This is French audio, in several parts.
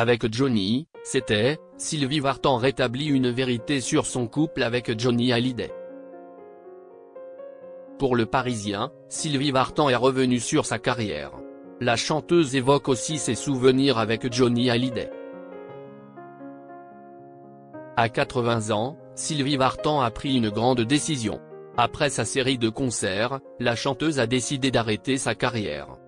Avec Johnny, c'était, Sylvie Vartan rétablit une vérité sur son couple avec Johnny Hallyday. Pour le Parisien, Sylvie Vartan est revenue sur sa carrière. La chanteuse évoque aussi ses souvenirs avec Johnny Hallyday. À 80 ans, Sylvie Vartan a pris une grande décision. Après sa série de concerts, la chanteuse a décidé d'arrêter sa carrière.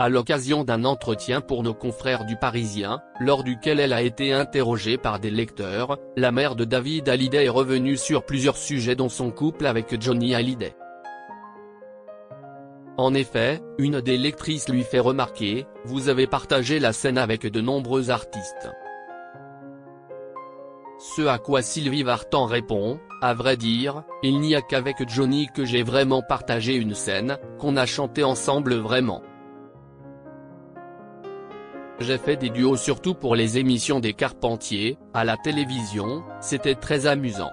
À l'occasion d'un entretien pour nos confrères du Parisien, lors duquel elle a été interrogée par des lecteurs, la mère de David Hallyday est revenue sur plusieurs sujets dont son couple avec Johnny Hallyday. En effet, une des lectrices lui fait remarquer, vous avez partagé la scène avec de nombreux artistes. Ce à quoi Sylvie Vartan répond, à vrai dire, il n'y a qu'avec Johnny que j'ai vraiment partagé une scène, qu'on a chanté ensemble vraiment. J'ai fait des duos surtout pour les émissions des Carpentiers, à la télévision, c'était très amusant.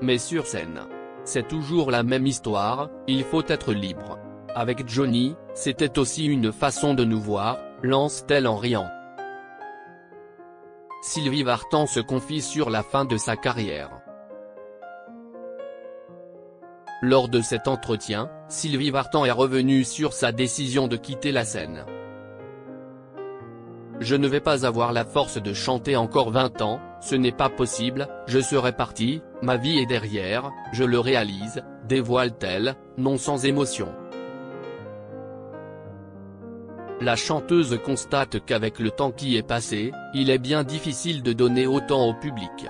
Mais sur scène. C'est toujours la même histoire, il faut être libre. Avec Johnny, c'était aussi une façon de nous voir, lance-t-elle en riant. Sylvie Vartan se confie sur la fin de sa carrière. Lors de cet entretien, Sylvie Vartan est revenue sur sa décision de quitter la scène. Je ne vais pas avoir la force de chanter encore 20 ans, ce n'est pas possible, je serai partie, ma vie est derrière, je le réalise, dévoile-t-elle, non sans émotion. La chanteuse constate qu'avec le temps qui est passé, il est bien difficile de donner autant au public.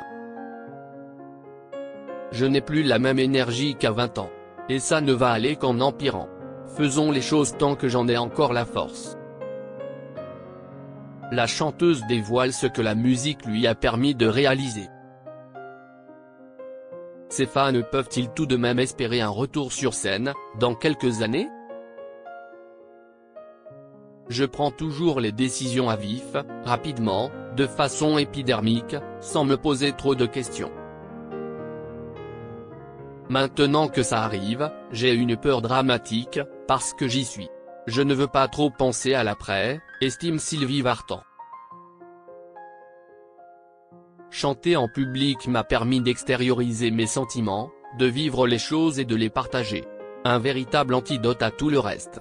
Je n'ai plus la même énergie qu'à 20 ans. Et ça ne va aller qu'en empirant. Faisons les choses tant que j'en ai encore la force. La chanteuse dévoile ce que la musique lui a permis de réaliser. Ses fans peuvent-ils tout de même espérer un retour sur scène, dans quelques années? Je prends toujours les décisions à vif, rapidement, de façon épidermique, sans me poser trop de questions. Maintenant que ça arrive, j'ai une peur dramatique, parce que j'y suis. Je ne veux pas trop penser à l'après, estime Sylvie Vartan. Chanter en public m'a permis d'extérioriser mes sentiments, de vivre les choses et de les partager. Un véritable antidote à tout le reste.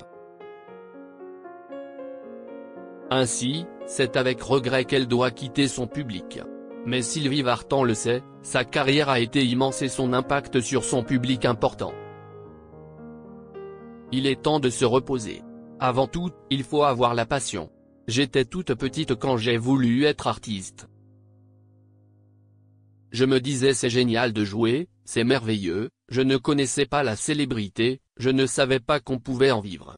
Ainsi, c'est avec regret qu'elle doit quitter son public. Mais Sylvie Vartan le sait, sa carrière a été immense et son impact sur son public important. Il est temps de se reposer. Avant tout, il faut avoir la passion. J'étais toute petite quand j'ai voulu être artiste. Je me disais c'est génial de jouer, c'est merveilleux, je ne connaissais pas la célébrité, je ne savais pas qu'on pouvait en vivre.